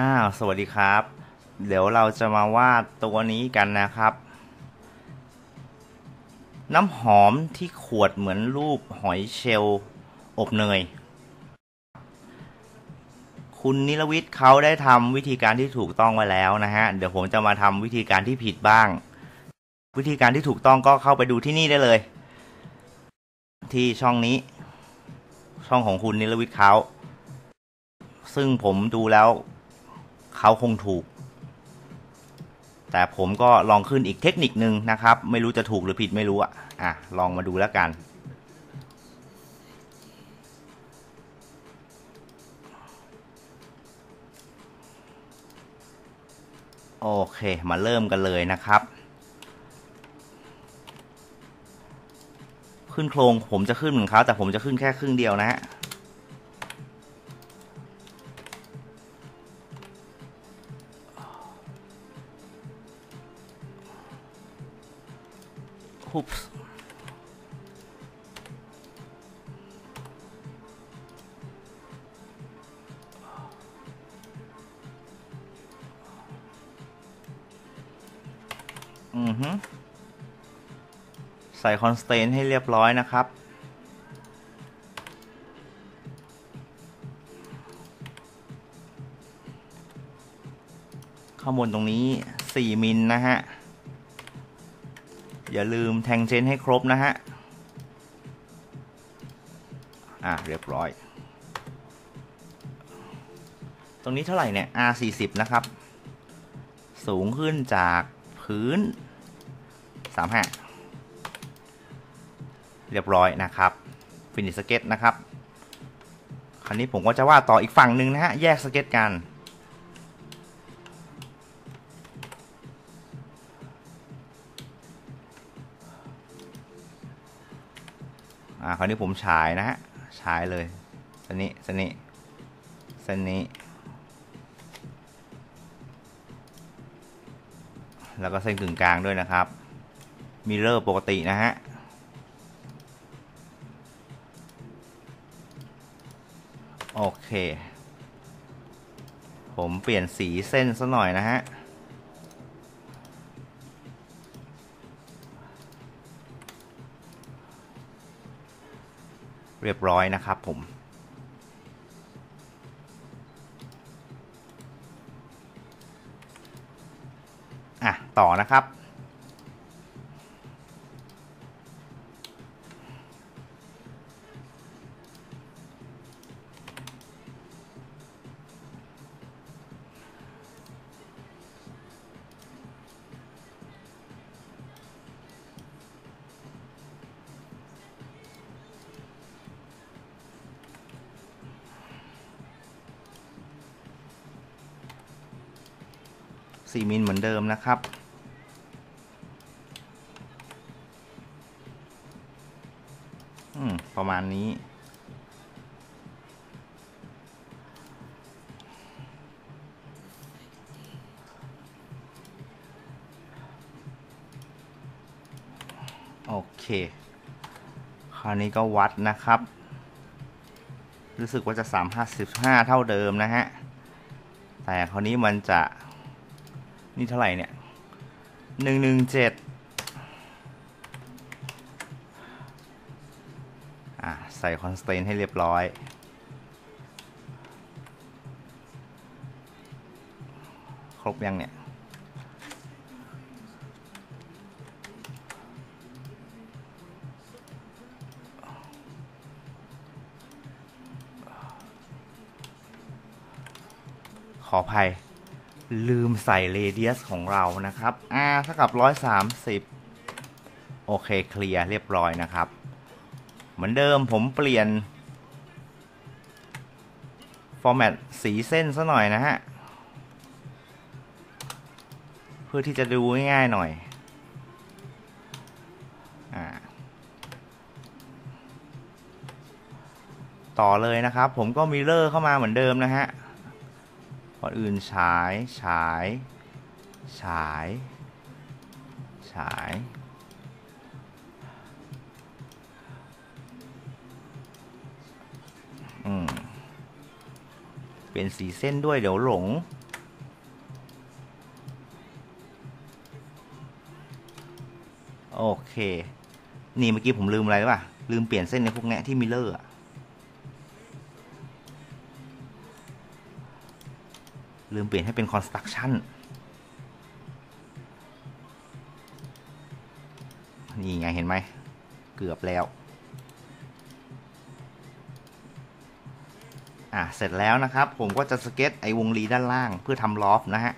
อ้าว สวัสดีครับ เดี๋ยวเราจะมาวาดตัวนี้กันนะครับ น้ำหอมที่ขวดเหมือนรูปหอยเชลล์อบเนย คุณนิรวิทย์เขาได้ทำวิธีการที่ถูกต้องไว้แล้วนะฮะ เดี๋ยวผมจะมาทำวิธีการที่ผิดบ้าง วิธีการที่ถูกต้องก็เข้าไปดูที่นี่ได้เลย ที่ช่องนี้ ช่องของคุณนิรวิทย์เขาซึ่งผมดูแล้ว เขาคงถูก แต่ผมก็ลองขึ้นอีกเทคนิคนึงนะครับ ไม่รู้จะถูกหรือผิดไม่รู้อะอะ ลองมาดูแล้วกัน โอเค มาเริ่มกันเลยนะครับ ขึ้นโครงผมจะขึ้นเหมือนเขาแต่ผมจะขึ้นแค่ครึ่งเดียวนะฮะ อือฮึใส่คอนสเตนให้เรียบร้อยนะครับ ข้างบนตรงนี้ 4 มิลนะฮะ อย่าลืมแทงเจนให้ครบนะฮะ อะ เรียบร้อย ตรงนี้เท่าไหร่เนี่ย R 40 นะครับ สูงขึ้นจากพื้น 35 เรียบร้อยนะครับ finish sketch นะครับ คราวนี้ผมก็จะวาดต่ออีกฝั่งหนึ่งนะฮะ แยกสเก็ตกัน อ่า คราวนี้ผมฉายนะฮะ ฉายเลยเส้นนี้เส้นนี้เส้นนี้แล้วก็เส้นกึ่งกลางด้วยนะครับ มิเลอร์ปกตินะฮะ โอเค ผมเปลี่ยนสีเส้นซะหน่อยนะฮะ เรียบร้อยนะครับผมอะต่อนะครับ 4มิลเหมือนเดิมนะครับอืมประมาณนี้ โอเค คราวนี้ก็วัดนะครับ รู้สึกว่าจะ 355 เท่าเดิมนะฮะ แต่คราวนี้มันจะ นี่เท่าไหร่เนี่ยหนึ่งหนึ่งเจ็ดอะใส่คอนสเตนให้เรียบร้อย ครบยังเนี่ยขออภัย ลืมใส่เรเดียสของเรานะครับอ่าเท่ากับ 130 โอเคเคลียร์เรียบร้อยนะครับ เหมือนเดิมผมเปลี่ยน ฟอร์แมตสีเส้นซะหน่อยนะฮะ เพื่อที่จะดูง่ายๆหน่อยต่อเลยนะครับ ผมก็มิเลอร์เข้ามาเหมือนเดิมนะฮะ ก่อนอื่นฉายฉายฉายฉายอืมเป็นสีเส้นด้วยเดี๋ยวหลงโอเค นี่เมื่อกี้ผมลืมอะไรป่ะ ลืมเปลี่ยนเส้นในพวกแง่ที่มิเลอร์อะ ลืมเปลี่ยนให้เป็น construction นี่ไง เห็นไหม เกือบแล้ว อะ เสร็จแล้วนะครับ ผมก็จะสเก็ตไอ้วงรีด้านล่างเพื่อทำลอฟนะฮะ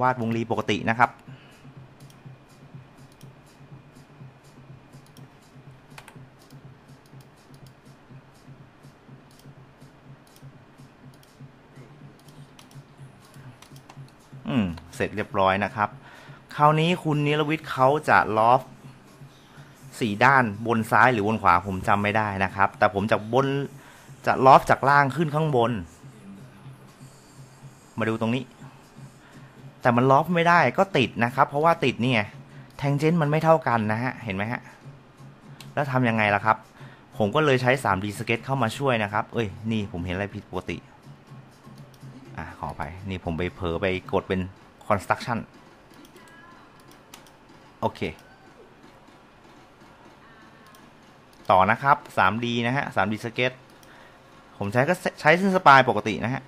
วาดวงรีปกตินะครับ อืม เสร็จเรียบร้อยนะครับ คราวนี้คุณนิรวิทย์เขาจะลอฟสี่ด้านบนซ้ายหรือบนขวาผมจำไม่ได้นะครับ แต่ผมจะบนจะลอฟจากล่างขึ้นข้างบน มาดูตรงนี้ แต่มันลอฟไม่ได้ก็ติดนะครับ เพราะว่าติดเนี่ไงแทงเจนมันไม่เท่ากันนะฮะเห็นไหมฮะแล้วทำยังไงล่ะครับ ผมก็เลยใช้ 3D Sketch เข้ามาช่วยนะครับ เอ้ย นี่ผมเห็นอะไรผิดปกติ อะขอไป นี่ผมไปเผลอไปกดเป็น construction โอเค ต่อนะครับ 3D นะฮะ 3D Sketch ผมใช้ก็ใช้เส้นสปายปกตินะฮะ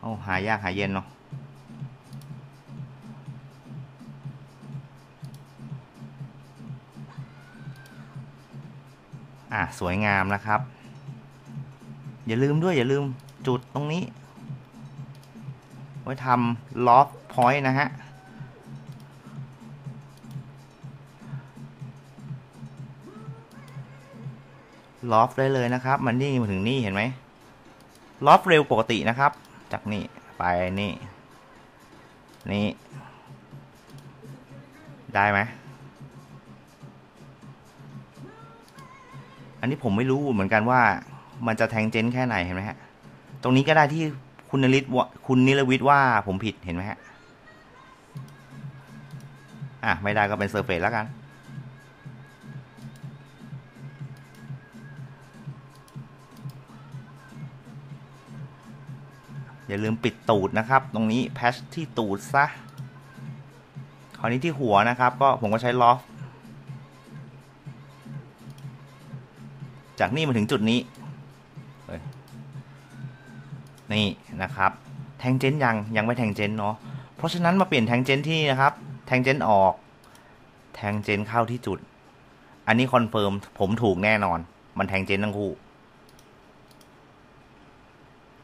โอ้หายากหายเย็นเนาะ อะสวยงามนะครับ อย่าลืมด้วยอย่าลืมจุดตรงนี้ ไว้ทำล็อกพอยต์นะฮะล็อกได้เลยนะครับ มันนี่มาถึงนี่เห็นไหมล็อกเร็วปกตินะครับ จากนี่ไปนี่ นี่ ได้ไหม นนี้ผมไม่รู้เหมือนกันว่า มันจะแทงเจนแค่ไหนเห็นไหมฮะ ตรงนี้ก็ได้ที่คุณนริศคุณนิรวิทย์ว่าผมผิดเห็นไหมฮะ อะ ไม่ได้ก็เป็นเซอร์เฟสแล้วกัน อย่าลืมปิดตูดนะครับ ตรงนี้แพชที่ตูดซะ คราวนี้ที่หัวนะครับ ก็ผมก็ใช้ล็อก จากนี่มาถึงจุดนี้ นี่นะครับ แทงเจนยังยังไม่แทงเจนเนาะ เพราะฉะนั้นมาเปลี่ยนแทงเจนที่นะครับ แทงเจนออก แทงเจนเข้าที่จุด อันนี้ confirm ผมถูกแน่นอน มันแทงเจนทั้งคู่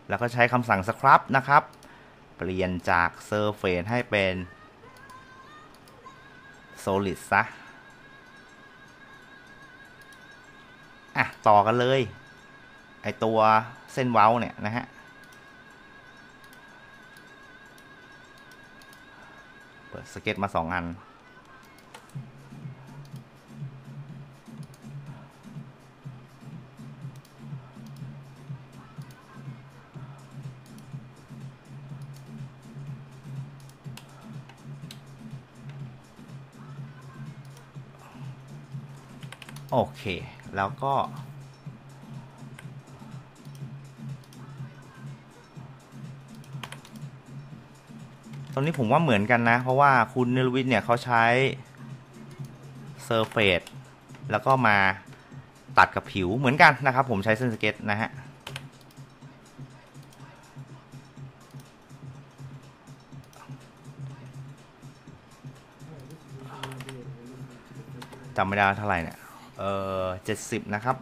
แล้วก็ใช้คำสั่ง sculpt นะครับ เปลี่ยนจาก surface ให้เป็น solid ซะ อะต่อกันเลย ไอตัวเส้นเว้าเนี่ยนะฮะ เปิดสเก็ตมาสองอัน โอเค แล้วก็ ตอนนี้ผมว่าเหมือนกันนะ เพราะว่าคุณเนลวิทเนี่ยเขาใช้เซอร์เฟสแล้วก็มาตัดกับผิวเหมือนกันนะครับ ผมใช้เส้นสเก็ตนะฮะจำไม่ได้เท่าไหร่เนี่ย เออเจ็ดสิบนะครับ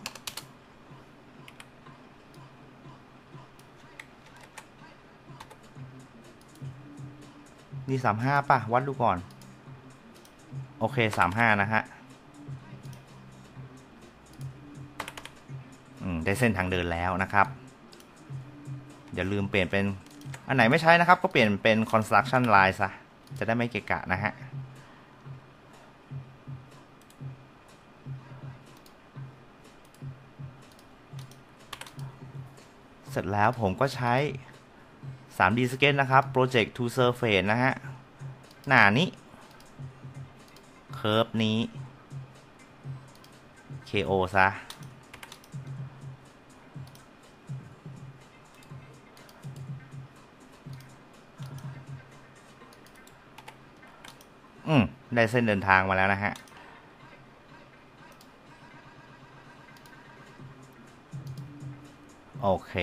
นี่สามห้าป่ะ วัดดูก่อน โอเคสามห้านะฮะ อืม ได้เส้นทางเดินแล้วนะครับ อย่าลืมเปลี่ยนเป็น อันไหนไม่ใช้นะครับ ก็เปลี่ยนเป็น construction line ซะ จะได้ไม่เกะกะนะฮะ เสร็จแล้วผมก็ใช้ 3D Sketch นะครับ Project to Surface นะฮะ หน้านี้เคิร์ฟนี้ KO ซะ อืม ได้เส้นเดินทางมาแล้วนะฮะ โอเค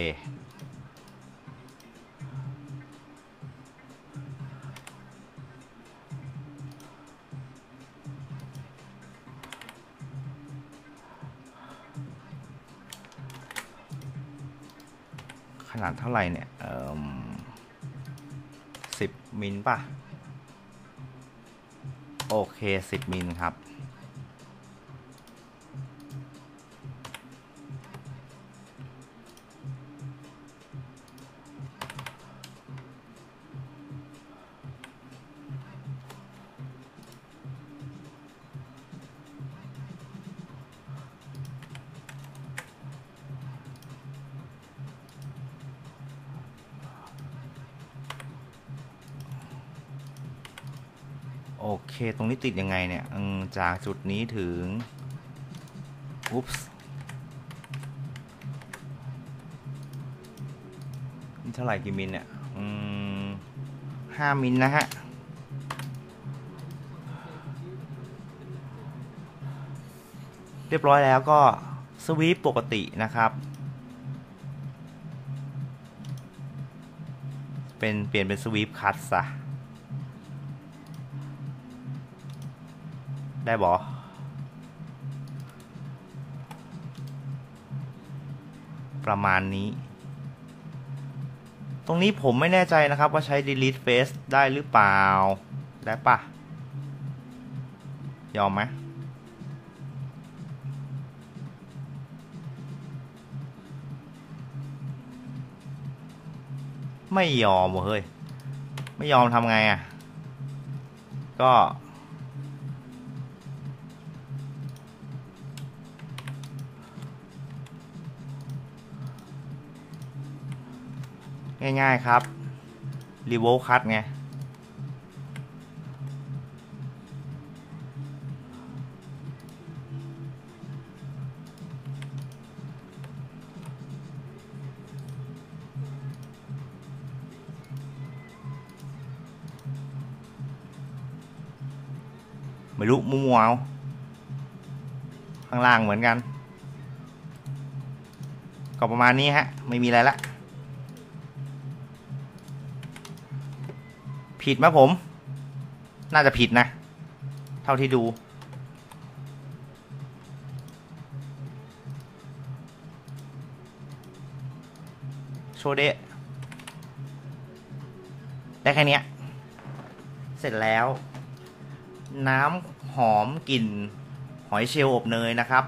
ขนาดเท่าไหร่เนี่ยเออสิบมิลป่ะ โอเคสิบมิลครับ โอเค ตรงนี้ติดยังไงเนี่ยจากจุดนี้ถึง อุ๊ปส์นี่เท่าไหร่กี่มิลเนี่ยอืมห้ามิลนะฮะ เรียบร้อยแล้วก็สวีปปกตินะครับ เป็นเปลี่ยนเป็นสวีปคัตซะ ได้บอประมาณนี้ ตรงนี้ผมไม่แน่ใจนะครับว่าใช้ delete face ได้หรือเปล่า ได้ปะยอมไหมไม่ยอมว่ะเฮ้ย ไม่ยอมทำไงอะ ก็ ง่ายๆครับ รีโวคัตไง ไม่รู้มัวเอาข้างล่างเหมือนกัน ก็ประมาณนี้ฮะ ไม่มีอะไรละ ผิดไหมผม น่าจะผิดนะ เท่าที่ดู โชเดะได้แค่นี้เสร็จแล้ว น้ำหอมกลิ่นหอยเชลล์อบเนยนะครับ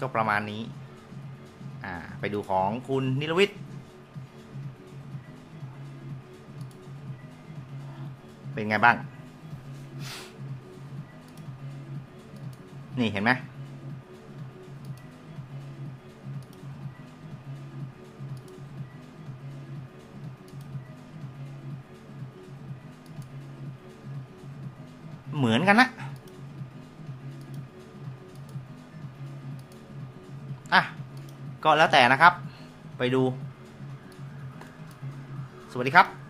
ก็ประมาณนี้ อ่า ไปดูของคุณนิรวิทย์ เป็นไงบ้าง นี่เห็นไหมเหมือนกันนะอะ ก็แล้วแต่นะครับ ไปดู สวัสดีครับ